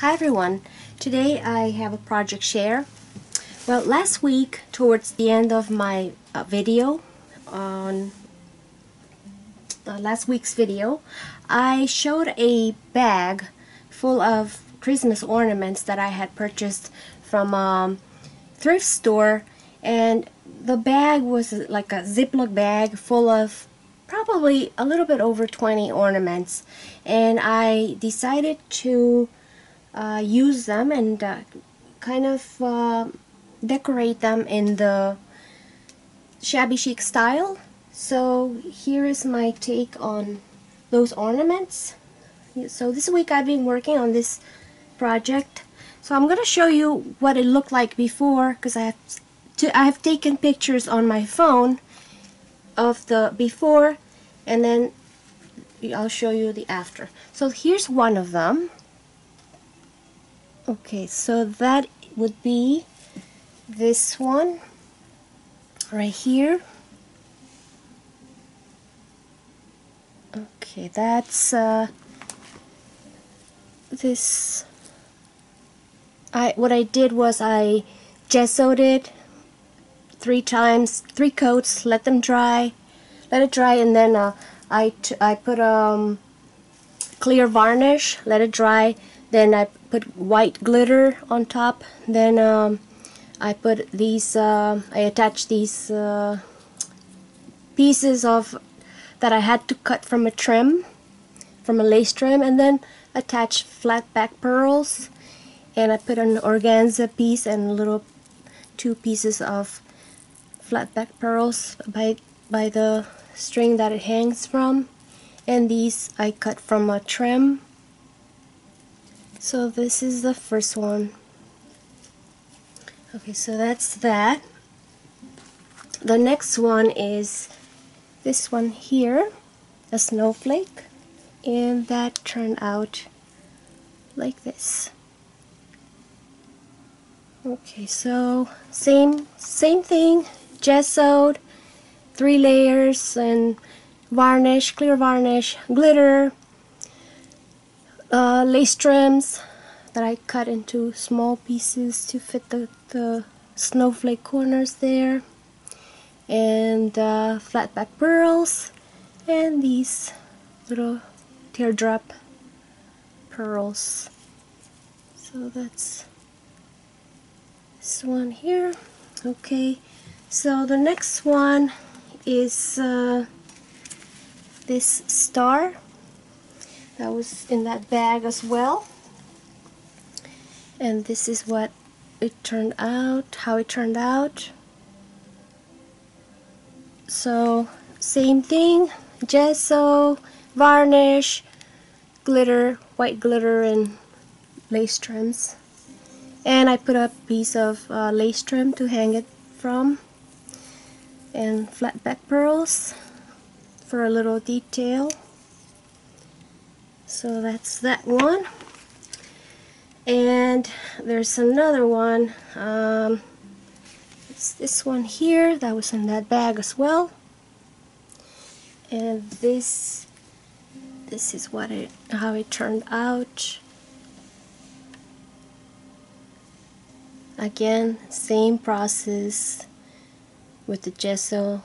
Hi everyone. Today I have a project share. Well, last week towards the end of my uh, video on uh, last week's video, I showed a bag full of Christmas ornaments that I had purchased from a um, thrift store and the bag was like a Ziploc bag full of probably a little bit over 20 ornaments and I decided to uh, use them and uh, kind of uh, decorate them in the shabby chic style. So here is my take on those ornaments. So this week I've been working on this project. So I'm going to show you what it looked like before because I have to, I have taken pictures on my phone of the before and then I'll show you the after. So here's one of them. Okay, so that would be this one right here. Okay, that's uh, this. I what I did was I gessoed it three times, three coats, let them dry, let it dry, and then uh, I I put um clear varnish, let it dry, then I put white glitter on top. Then um, I put these uh, I attached these uh, pieces of that I had to cut from a trim from a lace trim and then attach flat back pearls. And I put an organza piece and little two pieces of flat back pearls by by the string that it hangs from. And these I cut from a trim so this is the first one. Okay, so that's that. The next one is this one here, a snowflake, and that turned out like this. Okay, so same same thing, gessoed, three layers and varnish, clear varnish, glitter, uh, lace trims that I cut into small pieces to fit the, the snowflake corners there. And uh, flat back pearls and these little teardrop pearls. So that's this one here. Okay. So the next one is uh, this star that was in that bag as well. And this is what it turned out how it turned out. So same thing gesso varnish glitter white glitter and lace trims. And I put a piece of uh, lace trim to hang it from. And flat back pearls for a little detail so that's that one. And there's another one. Um, it's this one here that was in that bag as well. And this this is what it how it turned out. Again same process with the gesso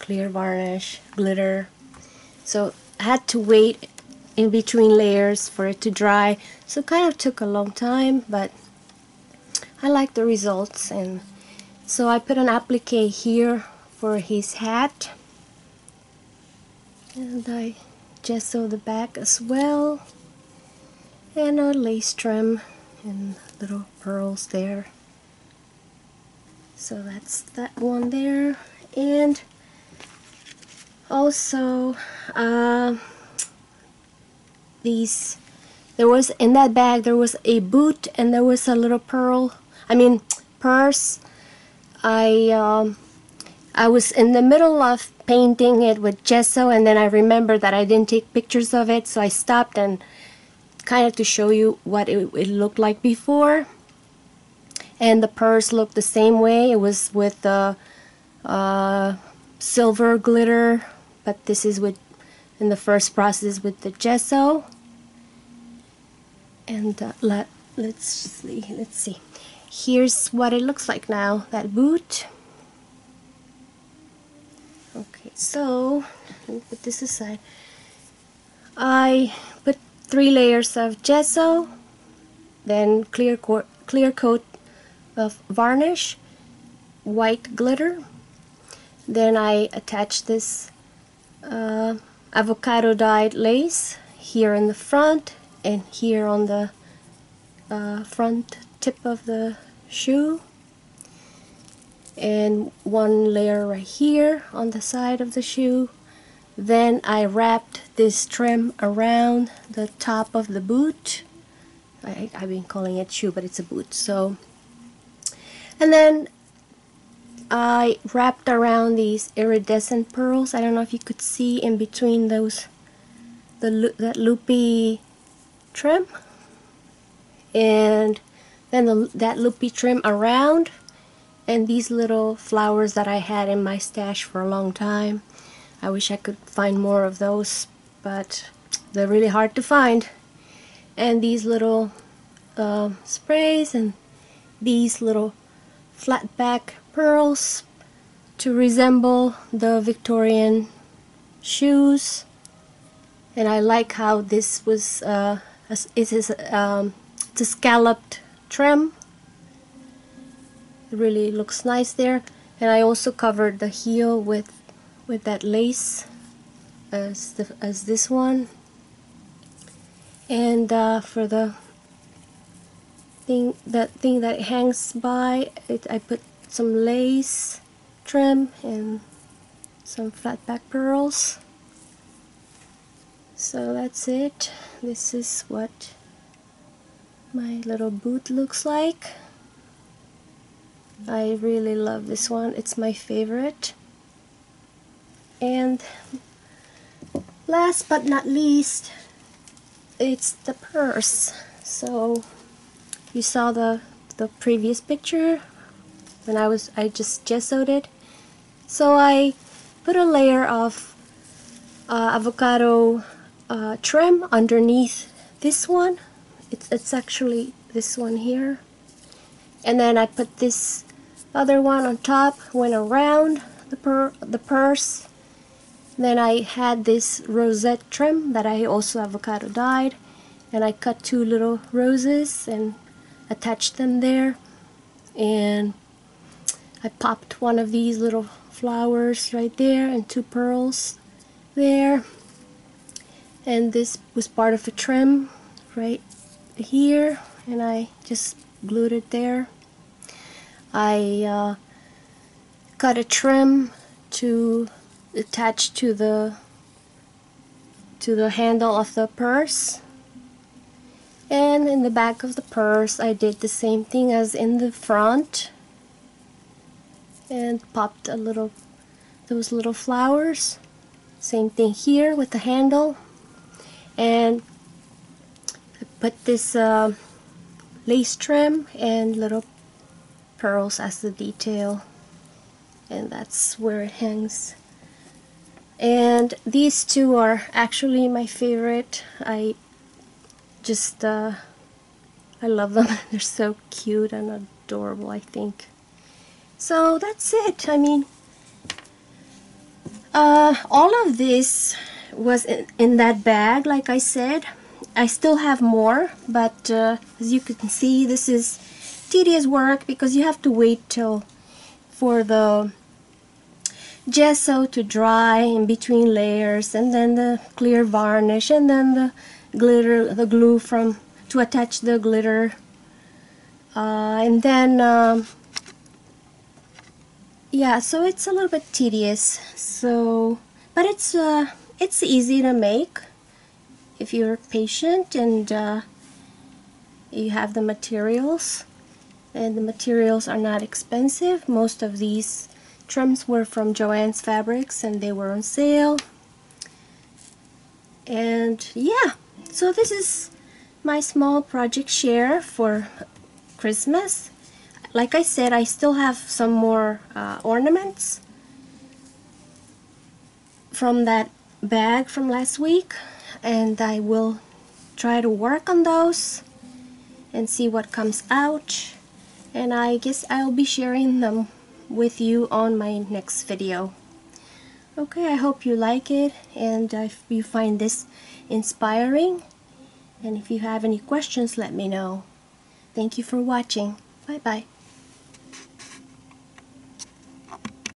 clear varnish glitter. So I had to wait in between layers for it to dry. So kind of took a long time but I like the results. And so I put an applique here for his hat. And I gesso the back as well. And a lace trim and little pearls there. So that's that one there. And also uh, these there was in that bag there was a boot and there was a little pearl I mean purse. I um, I was in the middle of painting it with gesso and then I remembered that I didn't take pictures of it so I stopped and kind of to show you what it, it looked like before. And the purse looked the same way. It was with the uh, silver glitter but this is with in the first process with the gesso and uh, let let's see let's see. Here's what it looks like now that boot. Okay so let me put this aside. I put three layers of gesso then clear coat clear coat of varnish white glitter. Then I attach this uh, avocado dyed lace here in the front and here on the uh, front tip of the shoe. And one layer right here on the side of the shoe. Then I wrapped this trim around the top of the boot. I, I've been calling it shoe but it's a boot so. And then I wrapped around these iridescent pearls. I don't know if you could see in between those the that loopy trim. And then the, that loopy trim around. And these little flowers that I had in my stash for a long time. I wish I could find more of those but they're really hard to find. And these little uh, sprays and these little flat back pearls to resemble the Victorian shoes. And I like how this was uh, it is um, the scalloped trim it really looks nice there. And I also covered the heel with with that lace as the, as this one. And uh, for the thing that thing that hangs by it, I put some lace trim and some flat back pearls so that's it. This is what my little boot looks like. I really love this one. It's my favorite. And last but not least it's the purse. So you saw the the previous picture when I was I just gessoed it. So I put a layer of uh, avocado uh, trim underneath this one. It's, it's actually this one here. And then I put this other one on top went around the, pur the purse. Then I had this rosette trim that I also avocado dyed and I cut two little roses and attached them there. And I popped one of these little flowers right there and two pearls there and this was part of a trim right here and I just glued it there. I uh, cut a trim to attach to the to the handle of the purse. And in the back of the purse I did the same thing as in the front. And popped a little those little flowers. Same thing here with the handle and I put this uh, lace trim and little pearls as the detail. And that's where it hangs. And these two are actually my favorite. I just uh, I love them. They're so cute and adorable I think. So that's it. I mean uh, all of this was in, in, that bag like I said. I still have more but uh, as you can see this is tedious work because you have to wait till for the gesso to dry in between layers and then the clear varnish and then the glitter the glue from to attach the glitter. Uh, and then um, yeah so it's a little bit tedious so but it's uh, it's easy to make if you're patient and uh, you have the materials. And the materials are not expensive. Most of these trims were from Joann's Fabrics and they were on sale. And yeah. So this is my small project share for Christmas. Like I said, I still have some more uh, ornaments from that bag from last week and I will try to work on those and see what comes out and I guess I'll be sharing them with you on my next video. Okay, I hope you like it and if you find this inspiring and if you have any questions let me know. Thank you for watching. Bye bye.